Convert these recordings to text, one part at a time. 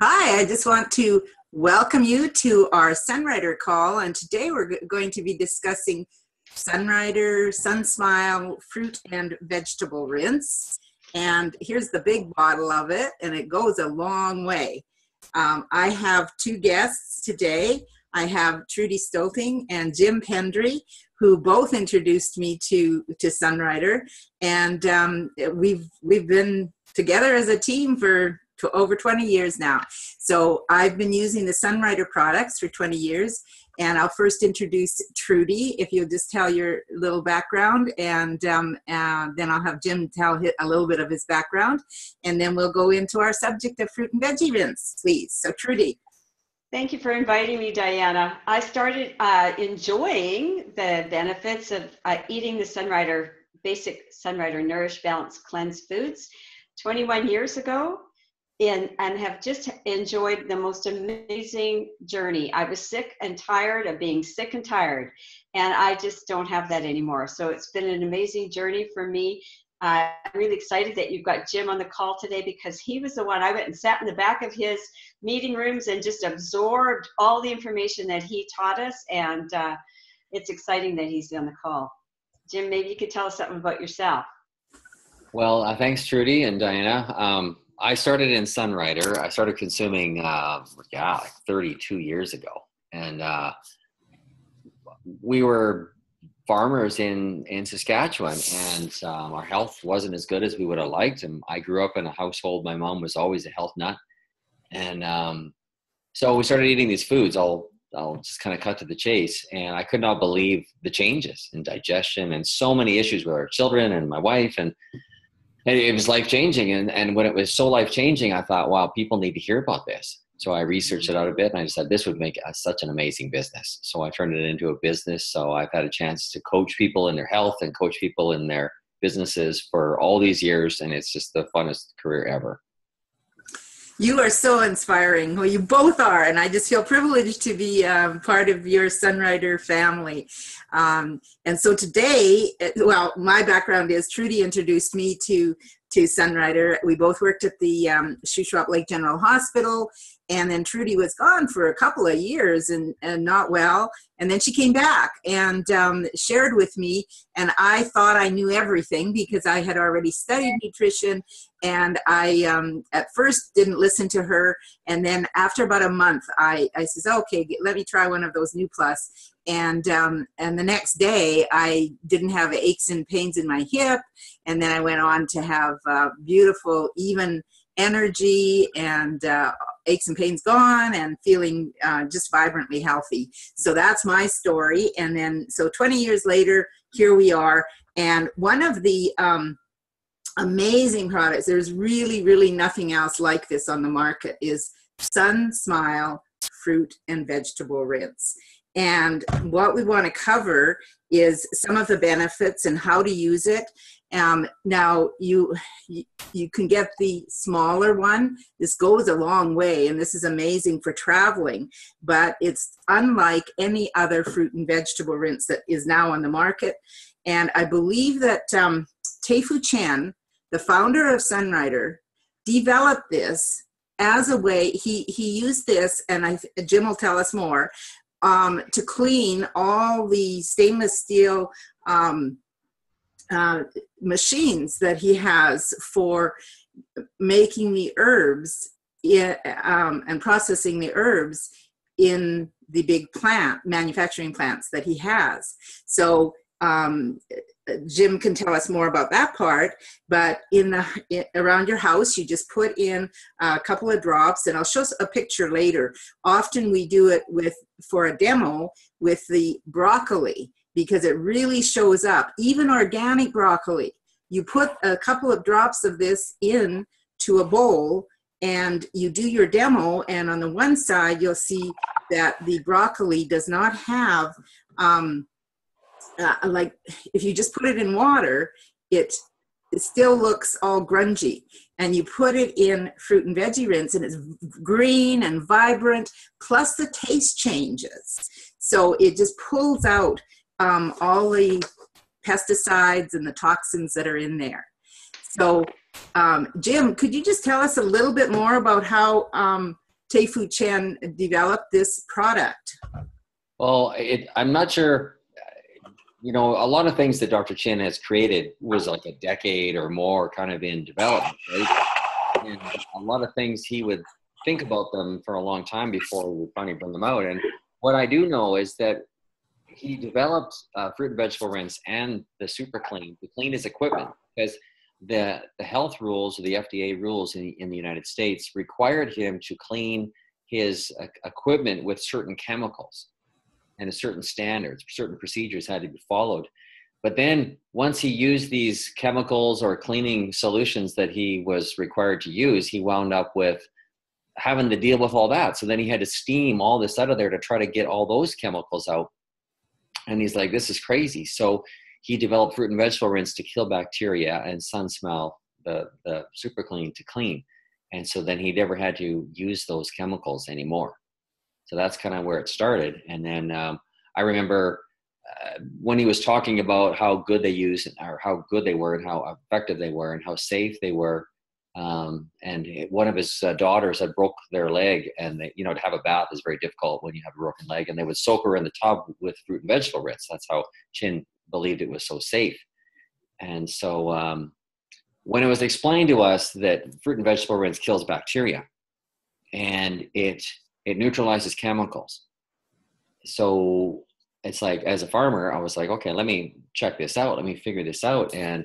Hi, I just want to welcome you to our Sunrider call. And today we're going to be discussing Sunrider Sunsmile fruit and vegetable rinse. And here's the big bottle of it, and it goes a long way. Um, I have two guests today. I have Trudy Stolting and Jim Pendry, who both introduced me to to Sunrider, and um, we've we've been together as a team for to over 20 years now. So I've been using the Sunrider products for 20 years. And I'll first introduce Trudy, if you'll just tell your little background, and um, uh, then I'll have Jim tell a little bit of his background, and then we'll go into our subject of fruit and veggie rinse, please. So, Trudy. Thank you for inviting me, Diana. I started uh, enjoying the benefits of uh, eating the Sunrider basic Sunrider Nourish Balance Cleanse foods 21 years ago and, and have just enjoyed the most amazing journey. I was sick and tired of being sick and tired, and I just don't have that anymore. So it's been an amazing journey for me. Uh, I'm really excited that you've got Jim on the call today because he was the one I went and sat in the back of his meeting rooms and just absorbed all the information that he taught us. And uh, it's exciting that he's on the call. Jim, maybe you could tell us something about yourself. Well, uh, thanks, Trudy and Diana. Um, I started in Sunrider. I started consuming, uh, yeah, like 32 years ago, and uh, we were farmers in in Saskatchewan, and um, our health wasn't as good as we would have liked. And I grew up in a household. My mom was always a health nut, and um, so we started eating these foods. I'll I'll just kind of cut to the chase, and I could not believe the changes in digestion and so many issues with our children and my wife and and it was life changing. And, and when it was so life changing, I thought, wow, people need to hear about this. So I researched it out a mm-hmm. bit and I said, this would make a, such an amazing business. So I turned it into a business. So I've had a chance to coach people in their health and coach people in their businesses for all these years. And it's just the funnest career ever. You are so inspiring. Well, you both are, and I just feel privileged to be um, part of your Sunrider family. Um, and so today, well, my background is Trudy introduced me to to Sunrider. We both worked at the um, Shuswap Lake General Hospital, and then Trudy was gone for a couple of years and, and not well. And then she came back and um, shared with me, and I thought I knew everything because I had already studied nutrition. And I, um, at first, didn't listen to her. And then after about a month, I, I says, okay, let me try one of those NuPlus. And um, and the next day I didn't have aches and pains in my hip, and then I went on to have uh, beautiful, even energy and uh, aches and pains gone, and feeling uh, just vibrantly healthy. So that's my story. And then so 20 years later, here we are. And one of the um, amazing products, there's really, really nothing else like this on the market, is Sun Smile fruit and vegetable rinse. And what we want to cover is some of the benefits and how to use it. Um, now you, you can get the smaller one. This goes a long way, and this is amazing for traveling. But it's unlike any other fruit and vegetable rinse that is now on the market. And I believe that um, Fu Chen, the founder of Sunrider, developed this as a way. He he used this, and I, Jim will tell us more um, to clean all the stainless steel um, uh, machines that he has for making the herbs in, um, and processing the herbs in the big plant manufacturing plants that he has. So um, Jim can tell us more about that part. But in the in, around your house, you just put in a couple of drops, and I'll show a picture later. Often we do it with for a demo with the broccoli because it really shows up. Even organic broccoli, you put a couple of drops of this in to a bowl and you do your demo and on the one side you'll see that the broccoli does not have um, uh, like if you just put it in water, it, it still looks all grungy. And you put it in fruit and veggie rinse, and it's green and vibrant. Plus, the taste changes, so it just pulls out um, all the pesticides and the toxins that are in there. So, um, Jim, could you just tell us a little bit more about how um, Tei-Fu Chen developed this product? Well, it, I'm not sure. You know, a lot of things that Dr. Chen has created was like a decade or more kind of in development, right? And a lot of things he would think about them for a long time before we finally bring them out. And what I do know is that he developed uh, fruit and vegetable rinse and the super clean to clean his equipment because the, the health rules or the FDA rules in, in the United States required him to clean his uh, equipment with certain chemicals and a certain standards, certain procedures had to be followed. But then once he used these chemicals or cleaning solutions that he was required to use, he wound up with having to deal with all that. So then he had to steam all this out of there to try to get all those chemicals out. And he's like, this is crazy. So he developed fruit and vegetable rinse to kill bacteria and sun smell the, the super clean to clean. And so then he never had to use those chemicals anymore. So that's kind of where it started. And then um, I remember uh, when he was talking about how good they used or how good they were and how effective they were and how safe they were. Um, and one of his uh, daughters had broke their leg and they, you know, to have a bath is very difficult when you have a broken leg and they would soak her in the tub with fruit and vegetable rinse. That's how Chen believed it was so safe. And so um, when it was explained to us that fruit and vegetable rinse kills bacteria and it it neutralizes chemicals. So it's like as a farmer, I was like, okay, let me check this out. Let me figure this out. And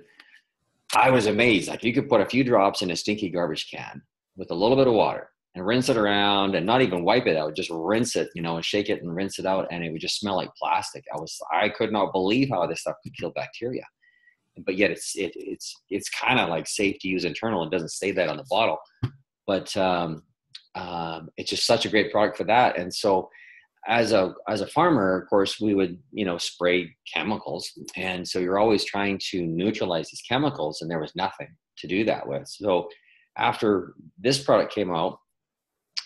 I was amazed. Like you could put a few drops in a stinky garbage can with a little bit of water and rinse it around and not even wipe it out, just rinse it, you know, and shake it and rinse it out. And it would just smell like plastic. I was, I could not believe how this stuff could kill bacteria. But yet it's, it, it's, it's kind of like safe to use internal. It doesn't say that on the bottle, but um, um, it's just such a great product for that. And so as a as a farmer, of course, we would you know spray chemicals, and so you're always trying to neutralize these chemicals, and there was nothing to do that with. So after this product came out,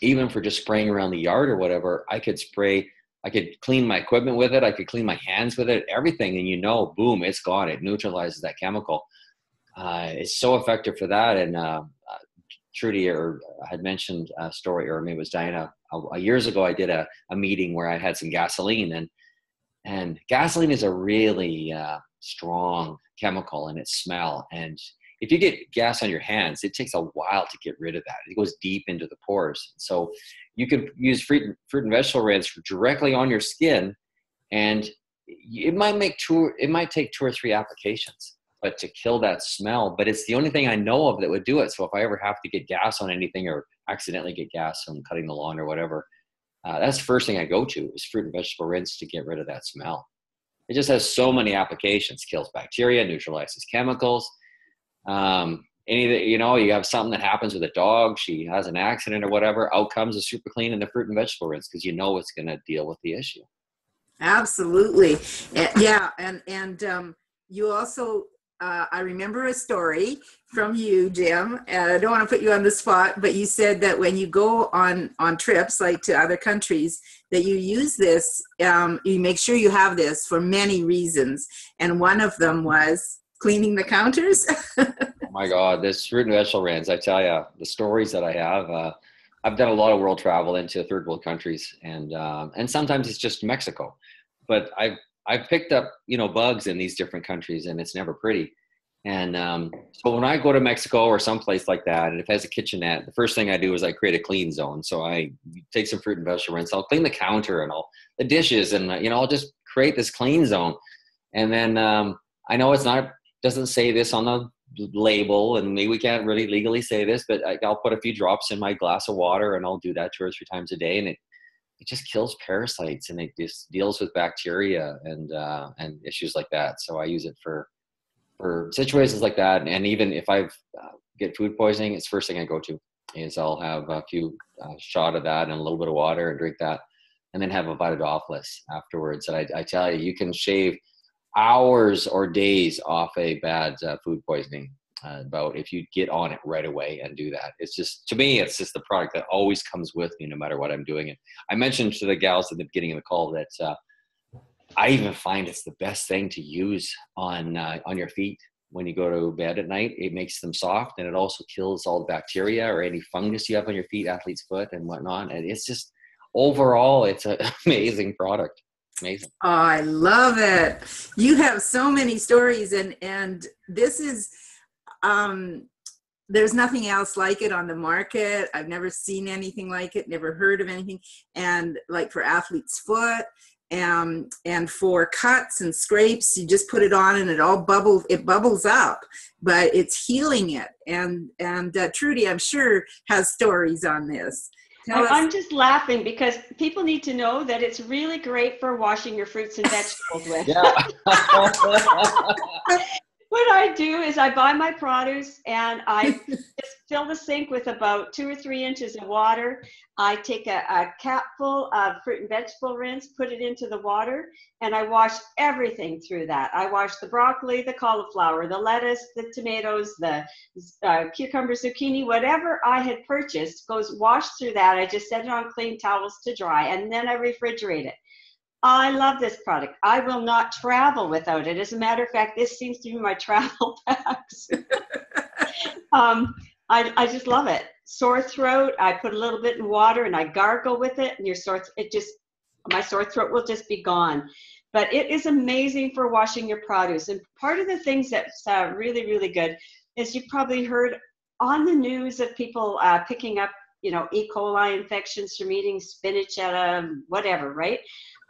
even for just spraying around the yard or whatever, I could spray. I could clean my equipment with it. I could clean my hands with it. Everything, and you know, boom, it's gone. It neutralizes that chemical. Uh, it's so effective for that, and uh, Trudy or had mentioned a story, or maybe it was Diana. Uh, years ago, I did a, a meeting where I had some gasoline, and and gasoline is a really uh, strong chemical in its smell. And if you get gas on your hands, it takes a while to get rid of that. It goes deep into the pores. So you can use fruit, fruit and vegetable rinse directly on your skin, and it might make two. It might take two or three applications but to kill that smell. But it's the only thing I know of that would do it. So if I ever have to get gas on anything or accidentally get gas from cutting the lawn or whatever, uh, that's the first thing I go to is fruit and vegetable rinse to get rid of that smell. It just has so many applications: kills bacteria, neutralizes chemicals. Um, any that you know, you have something that happens with a dog, she has an accident or whatever. Out comes a super clean and the fruit and vegetable rinse because you know it's going to deal with the issue. Absolutely, yeah, and and um, you also uh, I remember a story from you, Jim, and I don't want to put you on the spot, but you said that when you go on on trips, like to other countries, that you use this. Um, you make sure you have this for many reasons, and one of them was cleaning the counters. oh my God, this fruit and vegetable rinse! I tell you, the stories that I have. Uh, I've done a lot of world travel into third world countries, and um, and sometimes it's just Mexico, but I've I've picked up you know bugs in these different countries, and it's never pretty. And um, so when I go to Mexico or someplace like that, and if it has a kitchenette, the first thing I do is I create a clean zone. So I take some fruit and vegetable rinse. I'll clean the counter and all the dishes, and you know I'll just create this clean zone. And then um, I know it's not doesn't say this on the label, and maybe we can't really legally say this, but I'll put a few drops in my glass of water, and I'll do that two or three times a day, and it it just kills parasites and it just deals with bacteria and uh, and issues like that. So I use it for for situations like that. And even if I uh, get food poisoning, it's first thing I go to is I'll have a few uh, shot of that and a little bit of water and drink that, and then have a Vitadophilus afterwards. And I, I tell you, you can shave hours or days off a bad uh, food poisoning about if you get on it right away and do that. It's just to me, it's just the product that always comes with me no matter what I'm doing. And I mentioned to the gals at the beginning of the call that uh, I even find it's the best thing to use on uh, on your feet. when you go to bed at night. It makes them soft, and it also kills all the bacteria or any fungus you have on your feet, athlete's foot, and whatnot. And it's just overall, it's an amazing product. Amazing. Oh, I love it. You have so many stories, and and this is um, there's nothing else like it on the market. I've never seen anything like it, never heard of anything. And like for athlete's foot, um, and for cuts and scrapes, you just put it on and it all bubbles. It bubbles up, but it's healing it. And and uh, Trudy, I'm sure has stories on this. Tell I'm us. just laughing because people need to know that it's really great for washing your fruits and vegetables with. Yeah. what I do is I buy my produce and I just fill the sink with about two or three inches of water. I take a, a cap full of fruit and vegetable rinse, put it into the water, and I wash everything through that. I wash the broccoli, the cauliflower, the lettuce, the tomatoes, the uh, cucumber, zucchini, whatever I had purchased goes washed through that. I just set it on clean towels to dry, and then I refrigerate it. I love this product. I will not travel without it. As a matter of fact, this seems to be my travel packs. um, I, I just love it. Sore throat, I put a little bit in water and I gargle with it, and your sore it just my sore throat will just be gone. But it is amazing for washing your produce. And part of the things that's uh, really really good is you've probably heard on the news of people uh, picking up you know E. coli infections from eating spinach at a whatever, right?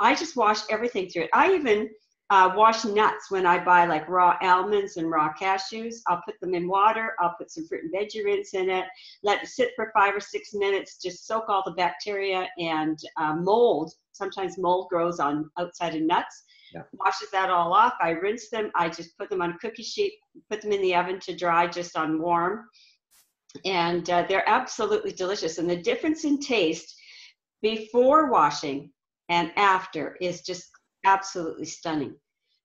I just wash everything through it. I even uh, wash nuts when I buy like raw almonds and raw cashews. I'll put them in water. I'll put some fruit and veggie rinse in it. Let it sit for five or six minutes. Just soak all the bacteria and uh, mold. Sometimes mold grows on outside of nuts. Yeah. Washes that all off. I rinse them. I just put them on a cookie sheet. Put them in the oven to dry, just on warm. And uh, they're absolutely delicious. And the difference in taste before washing and after is just absolutely stunning.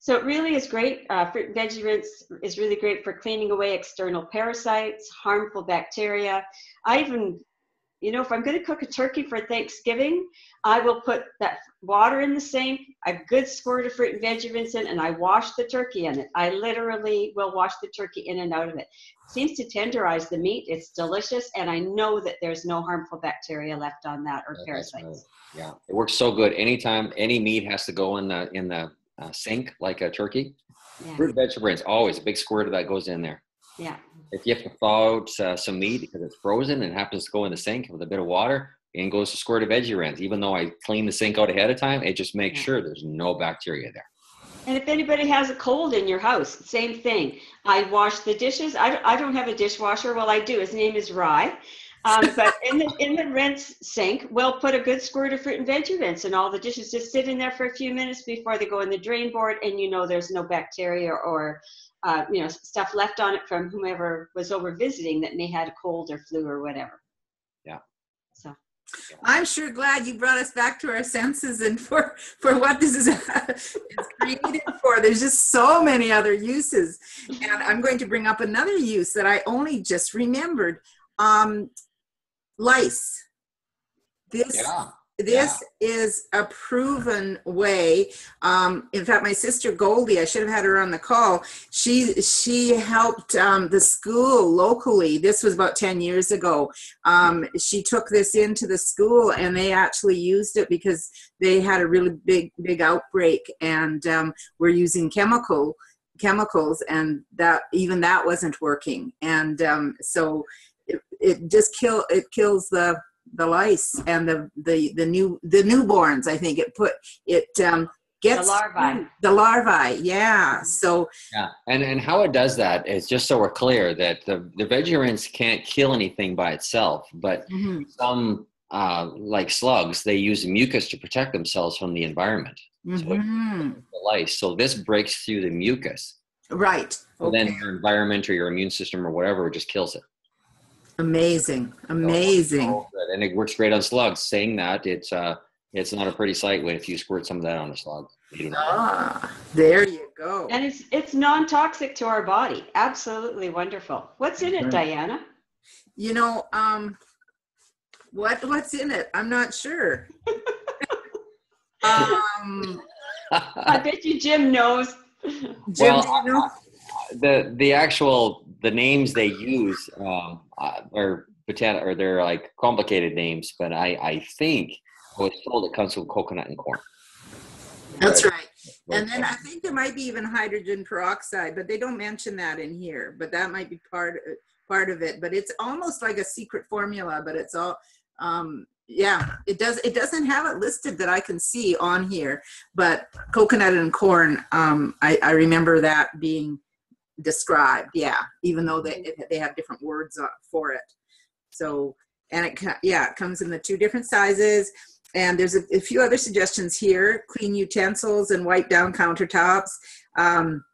So it really is great. Uh, fruit and veggie rinse is really great for cleaning away external parasites, harmful bacteria. I even, you know, if I'm going to cook a turkey for Thanksgiving, I will put that water in the sink, a good squirt of fruit and rinse in, and I wash the turkey in it. I literally will wash the turkey in and out of it. it seems to tenderize the meat. It's delicious, and I know that there's no harmful bacteria left on that or parasites. Yeah, it works so good. Anytime any meat has to go in the in the uh, sink like a turkey, yeah. fruit vegetable rinse always a big squirt of that goes in there. Yeah. If you have to thaw out uh, some meat because it's frozen and happens to go in the sink with a bit of water, and goes to squirt of veggie rinse. Even though I clean the sink out ahead of time, it just makes yeah. sure there's no bacteria there. And if anybody has a cold in your house, same thing. I wash the dishes. I, I don't have a dishwasher. Well, I do. His name is Rye. Um, but in the in the rinse sink, we'll put a good squirt of fruit and veggie rinse, and all the dishes just sit in there for a few minutes before they go in the drain board, and you know there's no bacteria or uh, you know stuff left on it from whomever was over visiting that may had a cold or flu or whatever. Yeah. So. I'm sure glad you brought us back to our senses and for for what this is created for. There's just so many other uses, and I'm going to bring up another use that I only just remembered. Um, lice. This yeah. This yeah. is a proven way. Um, in fact, my sister Goldie, I should have had her on the call. She she helped um, the school locally. This was about ten years ago. Um, she took this into the school, and they actually used it because they had a really big big outbreak, and um, were using chemical chemicals, and that even that wasn't working. And um, so it, it just kill it kills the the lice and the the the new the newborns i think it put it um gets the larvae. the larvae yeah. So yeah and and how it does that is just so we're clear that the the veggie rinse can't kill anything by itself but mm-hmm. some uh, like slugs they use mucus to protect themselves from the environment. Mm-hmm. so the lice. So this breaks through the mucus. Right so okay. then your environment or your immune system or whatever just kills it Amazing, amazing. Oh, and it works great on slugs. Saying that, it's uh, it's not a pretty sight when if you squirt some of that on a slug. Ah, there you go. And it's it's non-toxic to our body. Absolutely wonderful. What's in it. Diana? You know, um, what what's in it? I'm not sure. um, I bet you Jim knows. Jim, well, the the actual the names they use um, uh, are botan- or they're like complicated names, but I I think I was told it comes from coconut and corn. That's right. And then I think there might be even hydrogen peroxide, but they don't mention that in here. But that might be part part of it. But it's almost like a secret formula. But it's all, um, yeah. It does. It doesn't have it listed that I can see on here. But coconut and corn, um, I, I remember that being described. Yeah, even though they they have different words uh, for it. So and it yeah it comes in the two different sizes and there's a, a, few other suggestions here clean utensils and wipe down countertops um,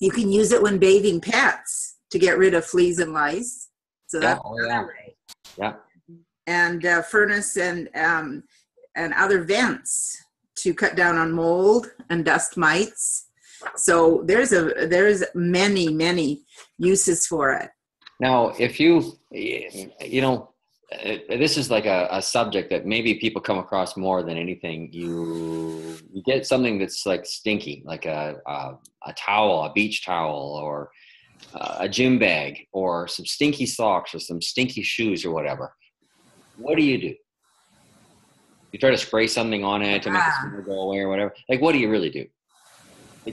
you can use it when bathing pets to get rid of fleas and lice so that's yeah, oh, yeah. yeah. and uh, furnace and um, and other vents to cut down on mold and dust mites so there's a there's many many uses for it now if you you know this is like a, a, subject that maybe people come across more than anything. You you get something that's like stinky, like a a, a towel, a beach towel, or uh, a gym bag, or some stinky socks, or some stinky shoes, or whatever. What do you do? You try to spray something on it to make ah. the smell go away, or whatever. Like, what do you really do?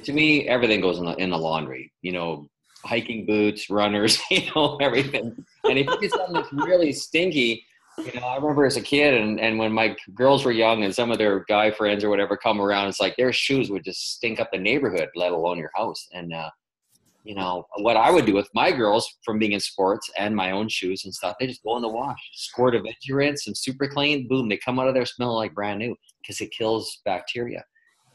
To me, everything goes in the in the laundry. You know, hiking boots, runners, you know, everything. And if you get something that's really stinky, you know, I remember as a kid and, and when my girls were young and some of their guy friends or whatever come around, it's like their shoes would just stink up the neighborhood, let alone your house. And, uh, you know, what I would do with my girls from being in sports and my own shoes and stuff, they just go in the wash, squirt a veggie rinse and super clean, boom, they come out of there smelling like brand new because it kills bacteria.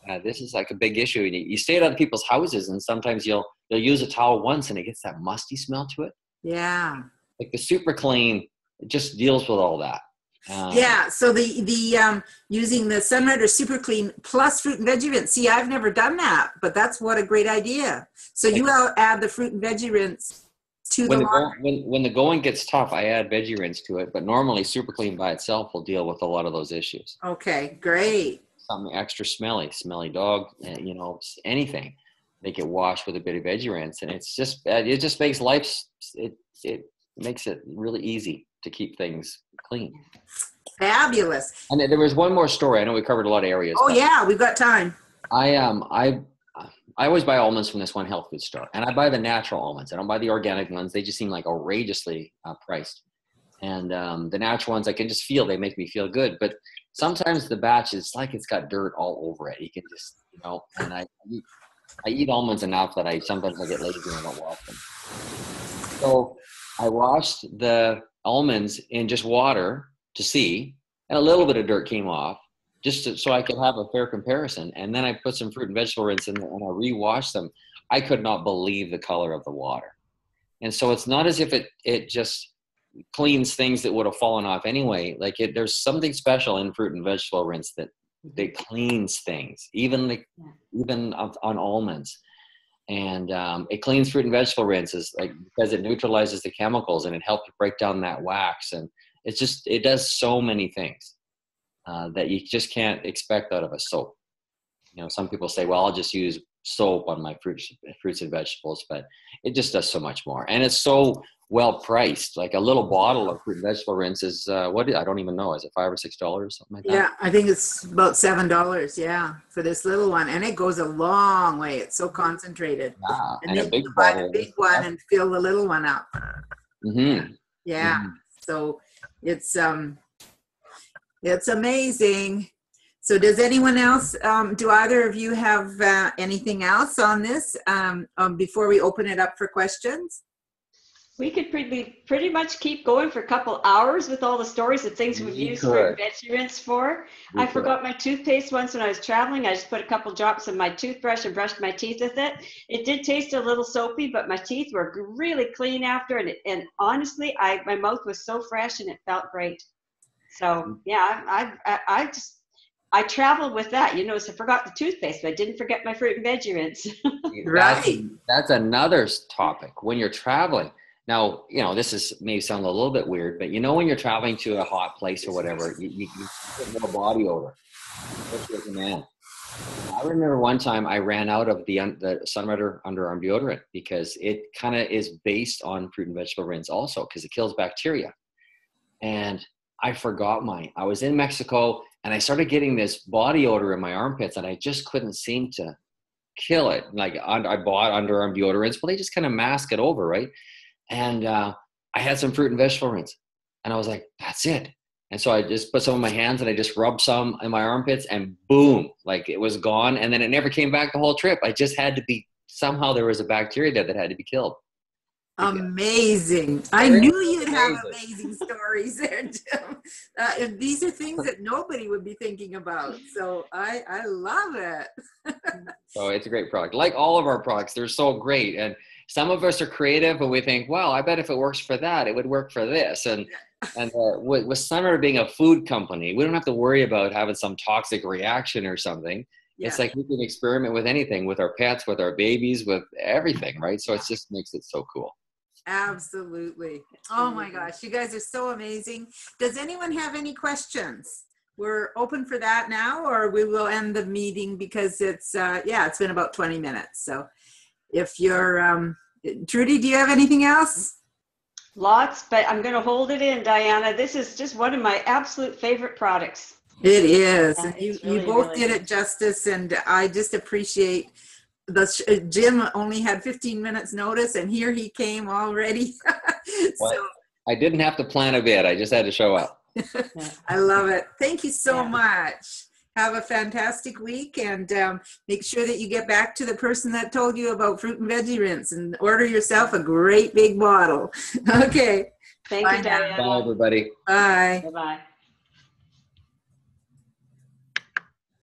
Uh, this is like a big issue. You, you stay at other people's houses and sometimes you'll, you'll use a towel once and it gets that musty smell to it. Yeah. Like the super clean it just deals with all that. Um, yeah, so the the um, using the Sunrider Super Clean plus fruit and veggie rinse. See, I've never done that, but that's what a great idea. So you will add the fruit and veggie rinse to when the, the when when the going gets tough, I add veggie rinse to it. But normally, Super Clean by itself will deal with a lot of those issues. Okay, great. Something extra smelly, smelly dog, eh, you know, anything. Make it wash with a bit of veggie rinse, and it's just it just makes life it it makes it really easy to keep things clean. Fabulous. And there was one more story. I know we covered a lot of areas. Oh yeah, we've got time. I um I I always buy almonds from this one health food store, and I buy the natural almonds. I don't buy the organic ones; they just seem like outrageously uh, priced. And um, the natural ones, I can just feel they make me feel good. But sometimes the batch is like it's got dirt all over it. You can just you know. And I eat, I eat almonds enough that I sometimes I get lazy and I don't wash them. So I washed the almonds in just water to see, and a little bit of dirt came off, just to, so I could have a fair comparison. And then I put some fruit and vegetable rinse in and I rewashed them. I could not believe the color of the water. And so it's not as if it it just cleans things that would have fallen off anyway. Like it, there's something special in fruit and vegetable rinse that that cleans things, even the even on, on almonds. And um, it cleans fruit and vegetable rinses like because it neutralizes the chemicals and it helps break down that wax. And it's just it does so many things uh, that you just can't expect out of a soap. You know some people say well i'll just use soap on my fruits fruits and vegetables but it just does so much more and it's so well priced. Like a little bottle of fruit and vegetable rinse is uh, what I don't even know. Is it five or six dollars something like that? Yeah, I think it's about seven dollars. Yeah, for this little one, and it goes a long way. It's so concentrated. Yeah, and, and then a big you buy the big one and fill the little one up. Mm-hmm. Yeah. Mm-hmm. So it's um, it's amazing. So does anyone else, um, do either of you have uh, anything else on this um, um, before we open it up for questions? We could pretty pretty much keep going for a couple hours with all the stories of things we've used for veterans for. We I could. forgot my toothpaste once when I was traveling. I just put a couple drops in my toothbrush and brushed my teeth with it. It did taste a little soapy, but my teeth were really clean after. And, and honestly, I my mouth was so fresh and it felt great. So yeah, I I, I just I traveled with that. You know, so I forgot the toothpaste, but I didn't forget my fruit and veggie rinse. right. That's, that's another topic. When you're traveling, now, you know, this is may sound a little bit weird, but you know, when you're traveling to a hot place or whatever, you, you, you get more body odor, especially as a man. I remember one time I ran out of the the Sunrider underarm deodorant because it kind of is based on fruit and vegetable rinse also because it kills bacteria. And I forgot mine. I was in Mexico and I started getting this body odor in my armpits and I just couldn't seem to kill it. Like I bought underarm deodorants, but they just kind of mask it over, right? And uh, I had some fruit and vegetable rinse, and I was like, "That's it." And so I just put some in my hands and I just rubbed some in my armpits, and boom, like it was gone. And then it never came back the whole trip. I just had to be somehow there was a bacteria there that had to be killed. Amazing. I knew you'd have amazing stories there, Jim. Uh, these are things that nobody would be thinking about. So I, I love it. so it's a great product. Like all of our products, they're so great. And some of us are creative and we think, well, I bet if it works for that, it would work for this. And and uh, with, with Summer being a food company, we don't have to worry about having some toxic reaction or something. Yeah. It's like we can experiment with anything, with our pets, with our babies, with everything, right? So it just makes it so cool. Absolutely. Oh my gosh, you guys are so amazing. Does anyone have any questions? We're open for that now, or we will end the meeting because it's, uh, yeah, it's been about 20 minutes. So if you're, um, Trudy, do you have anything else? Lots, but I'm going to hold it in, Diana. This is just one of my absolute favorite products. It is. Yeah, you, really, you both really did it justice, and I just appreciate the uh, Jim only had 15 minutes notice, and here he came already. so well, I didn't have to plan a bit. I just had to show up. I love it. Thank you so yeah. much. Have a fantastic week, and um, make sure that you get back to the person that told you about fruit and veggie rinse, and order yourself a great big bottle. okay. Thank Bye you, Diana. Bye, everybody. Bye. Bye.